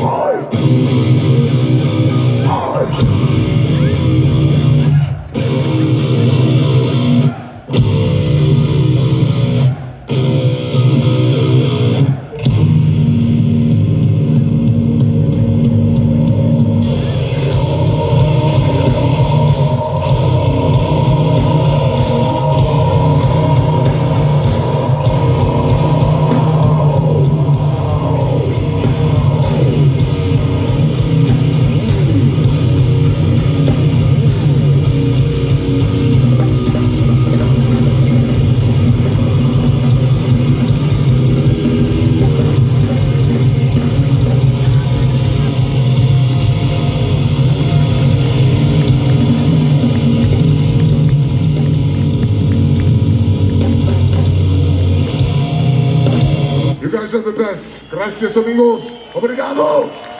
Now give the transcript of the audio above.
guys Gracias amigos. Obrigado.